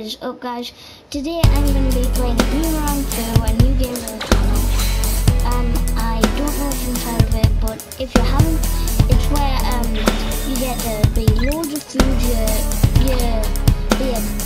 is up guys? Today I'm going to be playing Boomerang Fu, a new game on the channel. Um, I don't know if you've heard of it, but if you haven't, it's where um, you get to be loads of food, you, you, you, you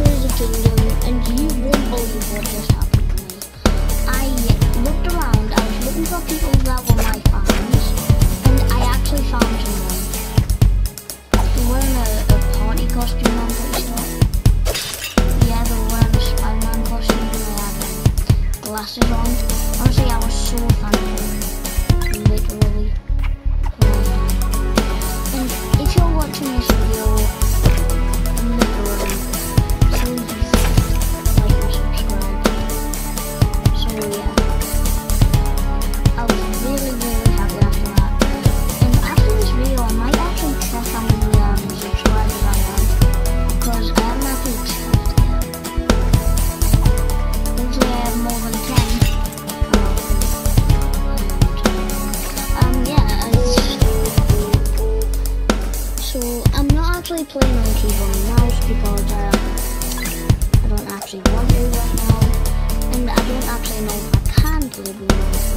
and you won't believe what just happened to me. I looked around, I was looking for people that were my fans, and I actually found someone. Wearing a, a party costume, playing on and mouse because I don't actually want to right now, and I don't actually know if I can with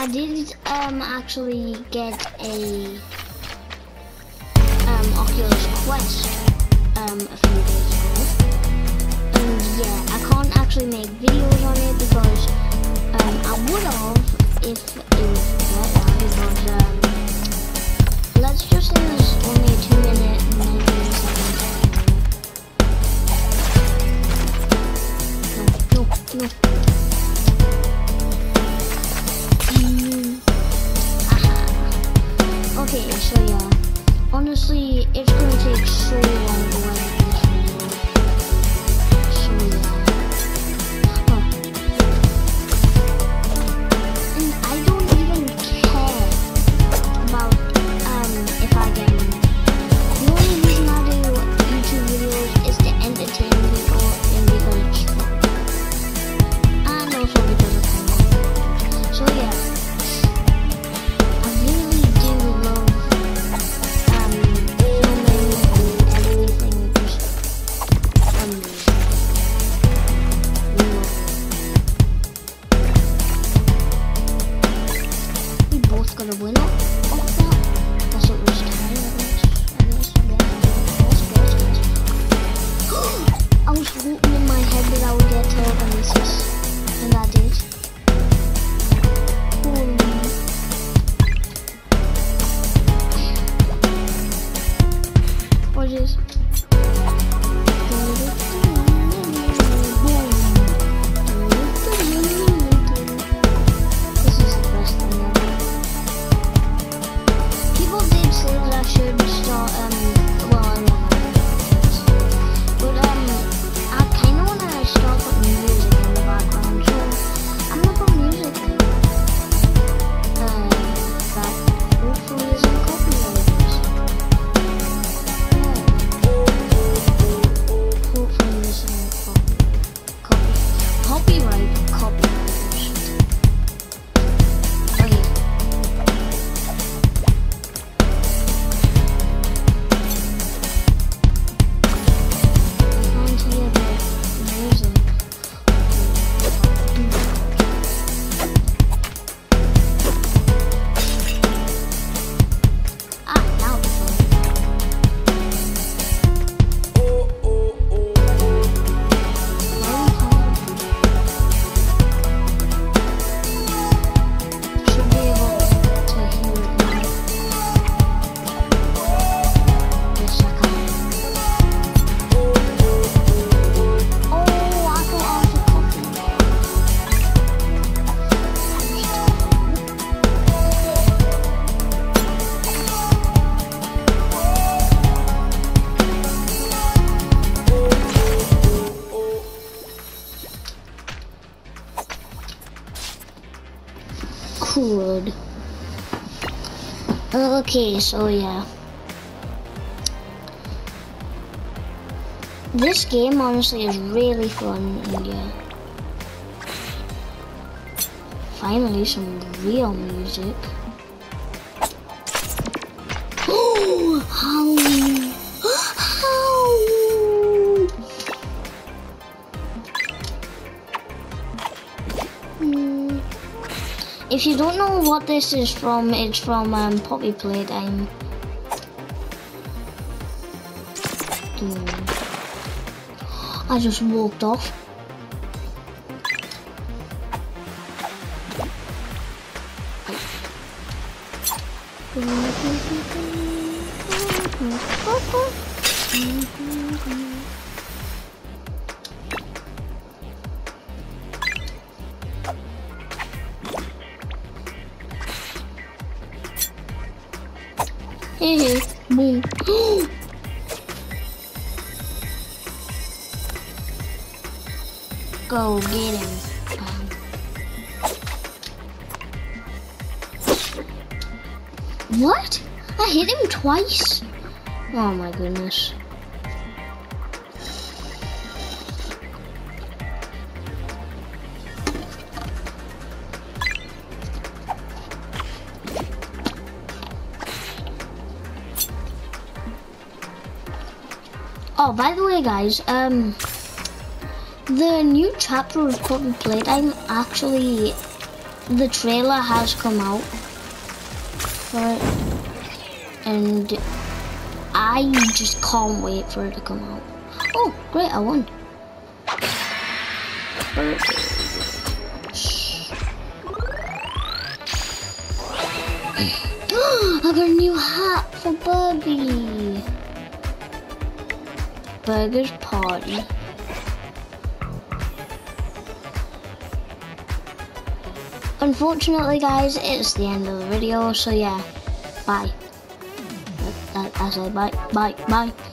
I did um actually get a um Oculus Quest um a few days ago. And yeah, I can't actually make videos on it because um I would have if it was better because yeah. Honestly, it's gonna take so long Okay, so oh yeah. This game honestly is really fun and yeah. Finally some real music. Oh, If you don't know what this is from, it's from um, Poppy Playtime. Hmm. I just walked off. Mm-hmm. Hey, boom. Go get him. What? I hit him twice? Oh my goodness. Oh, by the way, guys, um, the new chapter of Poppy Playtime actually, the trailer has come out for it, and I just can't wait for it to come out. Oh, great, I won. I got a new hat for Buggy. Burger's party. Unfortunately, guys, it's the end of the video, so yeah, bye. I, I say bye, bye, bye.